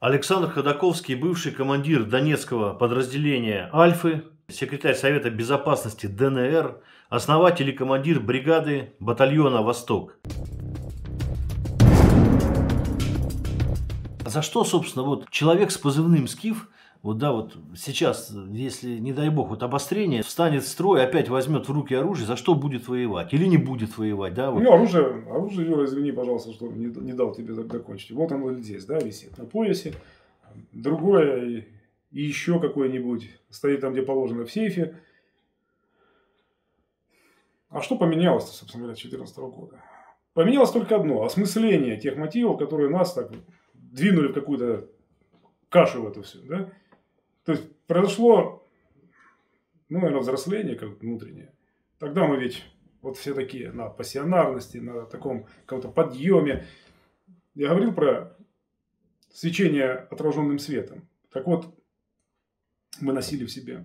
Александр Ходаковский, бывший командир Донецкого подразделения «Альфы», секретарь Совета Безопасности ДНР, основатель и командир бригады батальона «Восток». За что, собственно, вот человек с позывным «Скиф» вот да, вот сейчас, если, не дай бог, вот обострение, встанет в строй, опять возьмет в руки оружие, за что будет воевать? Или не будет воевать, да? Вот. Ну, оружие, оружие, Юра, извини, пожалуйста, что не, не дал тебе закончить. Вот оно здесь, да, висит на поясе. Другое, и еще какое-нибудь, стоит там, где положено, в сейфе. А что поменялось, собственно говоря, с 2014 года? Поменялось только одно – осмысление тех мотивов, которые нас так двинули в какую-то кашу в это все. Да? То есть произошло, ну, наверное, взросление как внутреннее. Тогда мы ведь вот все такие на пассионарности, на таком каком-то подъеме. Я говорил про свечение отраженным светом. Так вот, мы носили в себе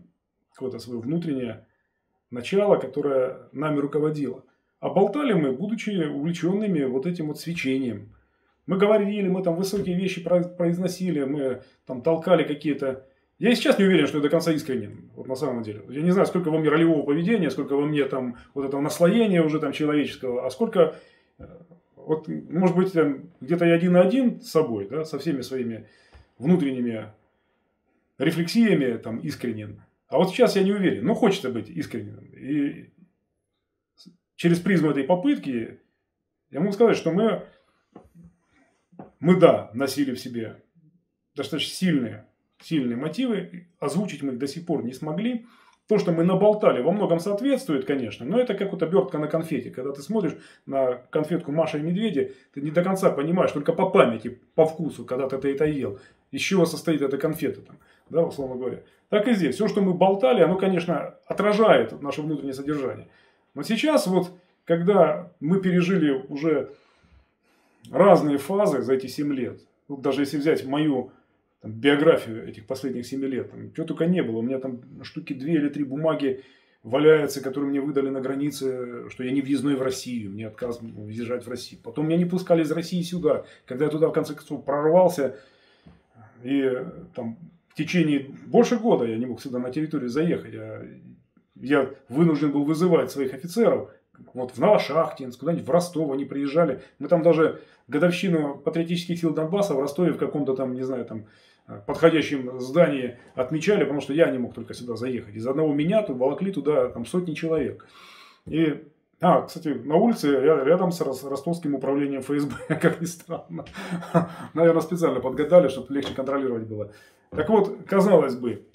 какое-то свое внутреннее начало, которое нами руководило. А болтали мы, будучи увлеченными вот этим вот свечением. Мы говорили, мы там высокие вещи произносили, мы там толкали какие-то я и сейчас не уверен, что я до конца искренен, вот на самом деле. Я не знаю, сколько во мне ролевого поведения, сколько во мне там вот этого наслоения уже там человеческого, а сколько, э, вот, может быть, где-то я один на один с собой, да, со всеми своими внутренними рефлексиями там искренен. А вот сейчас я не уверен, но хочется быть искренним. И через призму этой попытки я могу сказать, что мы, мы да, носили в себе достаточно сильные сильные мотивы, озвучить мы их до сих пор не смогли. То, что мы наболтали, во многом соответствует, конечно, но это как вот обертка на конфете. Когда ты смотришь на конфетку Маша и Медведи, ты не до конца понимаешь, только по памяти, по вкусу, когда ты это ел, из чего состоит эта конфета, там, да, условно говоря. Так и здесь. Все, что мы болтали, оно, конечно, отражает наше внутреннее содержание. Но сейчас вот, когда мы пережили уже разные фазы за эти 7 лет, вот даже если взять мою там, биографию этих последних семи лет. Там, чего только не было. У меня там штуки две или три бумаги валяются, которые мне выдали на границе, что я не въездной в Россию, мне отказ въезжать в Россию. Потом меня не пускали из России сюда. Когда я туда в конце концов прорвался, и там в течение больше года я не мог сюда на территорию заехать. Я, я вынужден был вызывать своих офицеров, вот в Новошахтинск, куда-нибудь в Ростов они приезжали. Мы там даже годовщину патриотических сил Донбасса в Ростове в каком-то там, не знаю, там подходящем здании отмечали, потому что я не мог только сюда заехать. Из одного меня тут волокли туда там, сотни человек. И, а, кстати, на улице рядом с ростовским управлением ФСБ, как ни странно. Наверное, специально подгадали, чтобы легче контролировать было. Так вот, казалось бы,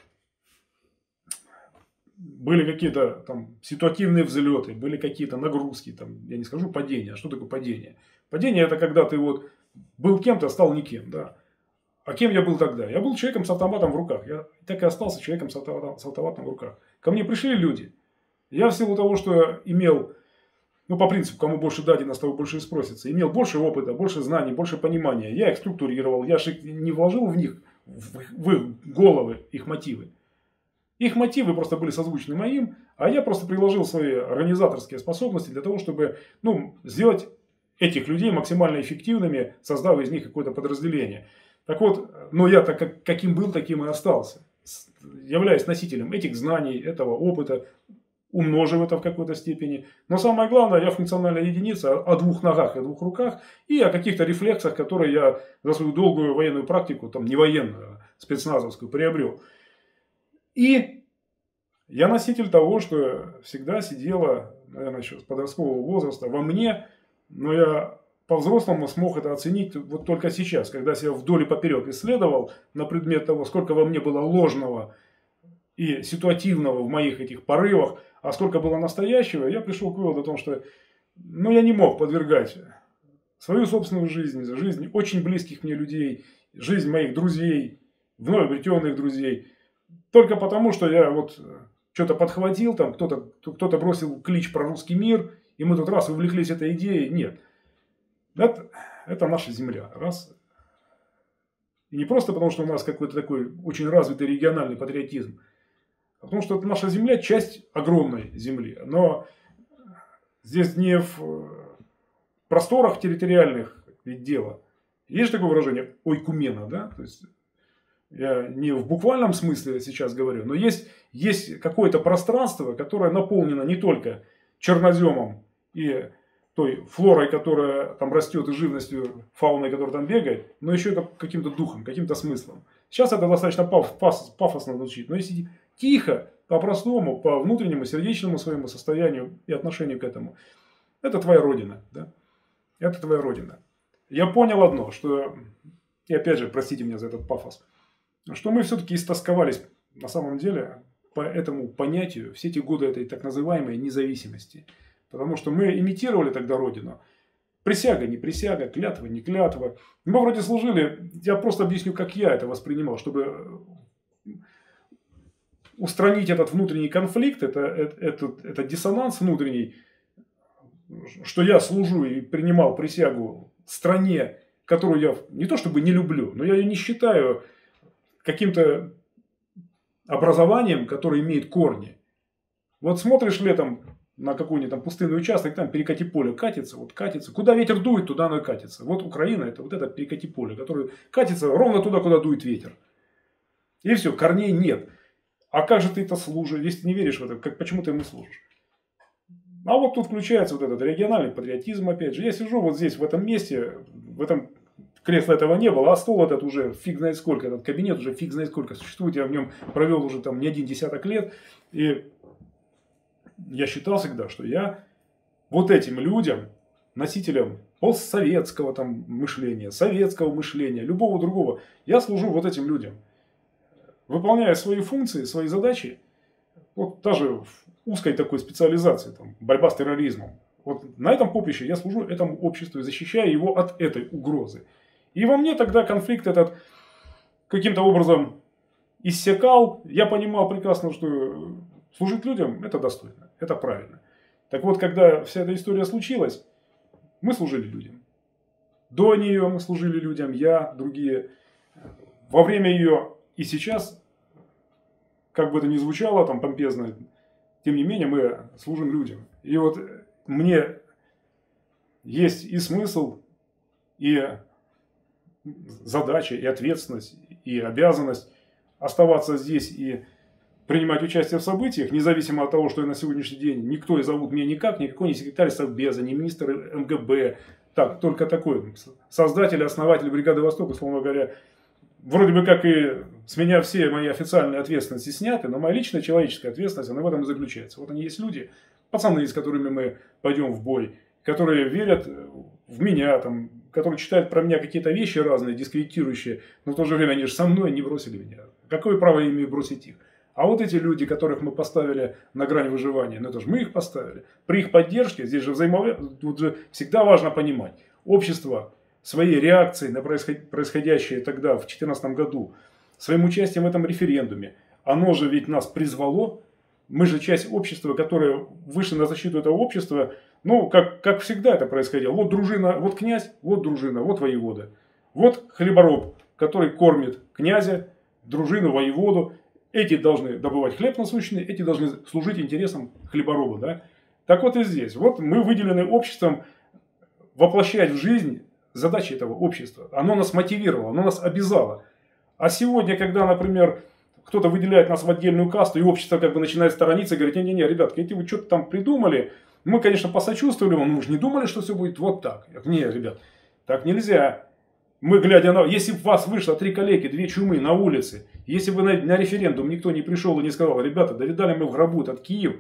были какие-то там ситуативные взлеты, были какие-то нагрузки, там, я не скажу падение, а что такое падение? Падение это когда ты вот был кем-то, стал никем, да. А кем я был тогда? Я был человеком с автоматом в руках. Я так и остался человеком с автоматом, с автоматом в руках. Ко мне пришли люди. Я в силу того, что имел, ну, по принципу, кому больше дадено, с того больше и спросится, имел больше опыта, больше знаний, больше понимания. Я их структурировал, я же не вложил в них, в, их головы, их мотивы. Их мотивы просто были созвучны моим, а я просто приложил свои организаторские способности для того, чтобы ну, сделать этих людей максимально эффективными, создав из них какое-то подразделение. Так вот, но я так каким был, таким и остался. Являюсь носителем этих знаний, этого опыта, умножив это в какой-то степени. Но самое главное, я функциональная единица о двух ногах и двух руках и о каких-то рефлексах, которые я за свою долгую военную практику, там не военную, а спецназовскую, приобрел. И я носитель того, что всегда сидела, наверное, еще с подросткового возраста во мне, но я по-взрослому смог это оценить вот только сейчас, когда себя вдоль и поперек исследовал на предмет того, сколько во мне было ложного и ситуативного в моих этих порывах, а сколько было настоящего, я пришел к выводу о том, что ну, я не мог подвергать свою собственную жизнь, жизнь очень близких мне людей, жизнь моих друзей, вновь обретенных друзей, только потому, что я вот что-то подхватил, там кто-то кто бросил клич про русский мир, и мы тут раз увлеклись этой идеей. Нет. Это, это наша земля. Раз. И не просто потому, что у нас какой-то такой очень развитый региональный патриотизм, а потому что это наша земля часть огромной земли. Но здесь не в просторах территориальных ведь дело. Есть такое выражение ойкумена, да? То есть, я не в буквальном смысле сейчас говорю, но есть, есть какое-то пространство, которое наполнено не только черноземом и той флорой, которая там растет, и живностью, фауной, которая там бегает, но еще и каким-то духом, каким-то смыслом. Сейчас это достаточно паф, паф, пафосно звучит, но если тихо, по-простому, по внутреннему, сердечному своему состоянию и отношению к этому, это твоя родина. Да? Это твоя родина. Я понял одно, что, и опять же, простите меня за этот пафос, что мы все-таки истосковались на самом деле по этому понятию все эти годы этой так называемой независимости. Потому что мы имитировали тогда Родину. Присяга, не присяга, клятва, не клятва. Мы вроде служили, я просто объясню, как я это воспринимал, чтобы устранить этот внутренний конфликт, это, это, этот, этот диссонанс внутренний, что я служу и принимал присягу стране, которую я не то чтобы не люблю, но я ее не считаю каким-то образованием, которое имеет корни. Вот смотришь летом на какой-нибудь там пустынный участок, там перекати поле катится, вот катится. Куда ветер дует, туда оно и катится. Вот Украина это вот это перекати поле, которое катится ровно туда, куда дует ветер. И все, корней нет. А как же ты это служишь, если ты не веришь в это, как, почему ты ему служишь? А вот тут включается вот этот региональный патриотизм, опять же. Я сижу вот здесь, в этом месте, в этом кресла этого не было, а стол этот уже фиг знает сколько, этот кабинет уже фиг знает сколько существует. Я в нем провел уже там не один десяток лет. И я считал всегда, что я вот этим людям, носителям постсоветского там мышления, советского мышления, любого другого, я служу вот этим людям. Выполняя свои функции, свои задачи, вот даже в узкой такой специализации, там, борьба с терроризмом, вот на этом поприще я служу этому обществу и защищаю его от этой угрозы. И во мне тогда конфликт этот каким-то образом иссякал. Я понимал прекрасно, что служить людям – это достойно, это правильно. Так вот, когда вся эта история случилась, мы служили людям. До нее мы служили людям, я, другие. Во время ее и сейчас, как бы это ни звучало там помпезно, тем не менее мы служим людям. И вот мне есть и смысл, и задача, и ответственность, и обязанность оставаться здесь и принимать участие в событиях, независимо от того, что я на сегодняшний день никто и зовут меня никак, никакой не секретарь Совбеза, не министр МГБ, так, только такой создатель, основатель бригады Восток, условно говоря, вроде бы как и с меня все мои официальные ответственности сняты, но моя личная человеческая ответственность, она в этом и заключается. Вот они есть люди, пацаны, с которыми мы пойдем в бой, которые верят в меня, там, которые читают про меня какие-то вещи разные, дискредитирующие, но в то же время они же со мной не бросили меня. Какое право я имею бросить их? А вот эти люди, которых мы поставили на грань выживания, ну это же мы их поставили. При их поддержке, здесь же взаимовлияние, тут же всегда важно понимать, общество своей реакцией на происходящее тогда, в 2014 году, своим участием в этом референдуме, оно же ведь нас призвало, мы же часть общества, которое вышли на защиту этого общества, ну, как, как всегда это происходило. Вот дружина, вот князь, вот дружина, вот воевода. Вот хлебороб, который кормит князя, дружину, воеводу. Эти должны добывать хлеб насущный, эти должны служить интересам хлебороба. Да? Так вот и здесь. Вот мы выделены обществом воплощать в жизнь задачи этого общества. Оно нас мотивировало, оно нас обязало. А сегодня, когда, например, кто-то выделяет нас в отдельную касту, и общество как бы начинает сторониться и говорить, не-не-не, ребятки, эти вы что-то там придумали, мы, конечно, посочувствовали вам, мы же не думали, что все будет вот так. Я говорю, не, ребят, так нельзя. Мы, глядя на... Если бы вас вышло три коллеги, две чумы на улице, если бы на, на референдум никто не пришел и не сказал, ребята, да видали мы в гробу этот Киев,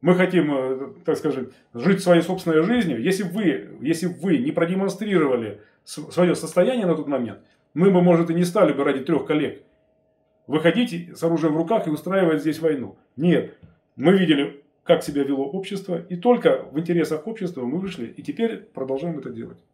мы хотим, э, так сказать, жить своей собственной жизнью, если вы, если вы не продемонстрировали свое состояние на тот момент, мы бы, может, и не стали бы ради трех коллег выходить с оружием в руках и устраивать здесь войну. Нет, мы видели, как себя вело общество, и только в интересах общества мы вышли, и теперь продолжаем это делать.